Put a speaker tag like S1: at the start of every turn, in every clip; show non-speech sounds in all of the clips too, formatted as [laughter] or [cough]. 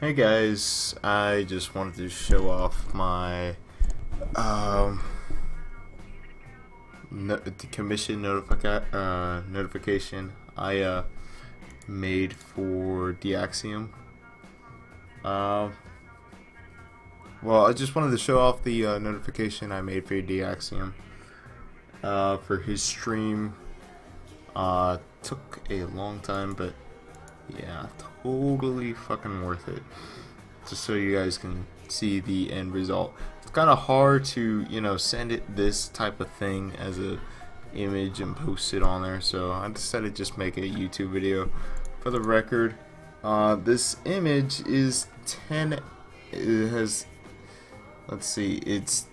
S1: Hey guys, I just wanted to show off my um, no commission notifica uh, notification I uh, made for Deaxiom. Uh, well, I just wanted to show off the uh, notification I made for Deaxiom uh, for his stream. Uh, took a long time, but yeah, totally fucking worth it. Just so you guys can see the end result. It's kind of hard to, you know, send it this type of thing as a image and post it on there. So I decided to just make a YouTube video. For the record, uh, this image is 10, it has, let's see, it's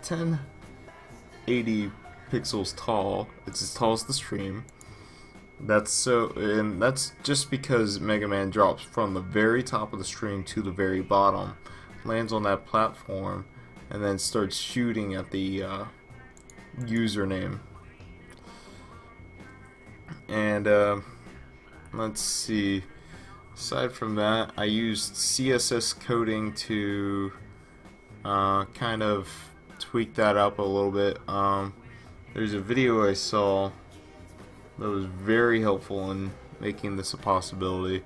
S1: 1080 pixels tall. It's as tall as the stream. That's so, and that's just because Mega Man drops from the very top of the string to the very bottom, lands on that platform, and then starts shooting at the uh, username. And uh, let's see. Aside from that, I used CSS coding to uh, kind of tweak that up a little bit. Um, there's a video I saw that was very helpful in making this a possibility.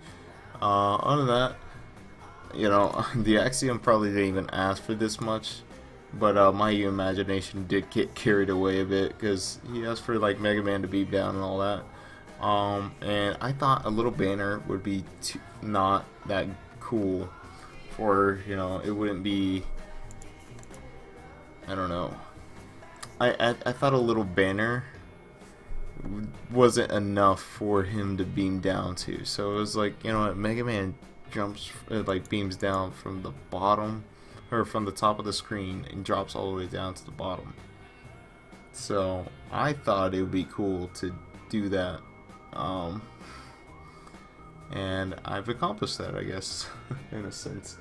S1: Uh, other than that, you know, [laughs] Deaxiom probably didn't even ask for this much, but uh, my imagination did get carried away a bit because he asked for like Mega Man to beat down and all that. Um, and I thought a little banner would be not that cool, for you know, it wouldn't be. I don't know. I I, I thought a little banner wasn't enough for him to beam down to. So it was like, you know what, Mega Man jumps, uh, like beams down from the bottom, or from the top of the screen and drops all the way down to the bottom. So I thought it would be cool to do that. Um, and I've accomplished that, I guess, [laughs] in a sense.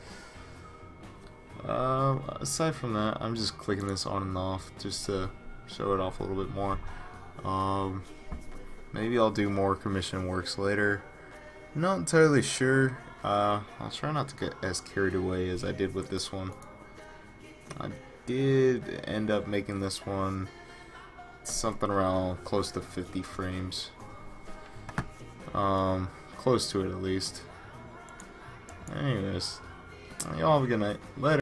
S1: Uh, aside from that, I'm just clicking this on and off just to show it off a little bit more. Um, maybe I'll do more commission works later. Not entirely sure. Uh, I'll try not to get as carried away as I did with this one. I did end up making this one something around close to 50 frames. Um, close to it at least. Anyways, y'all have a good night. Later.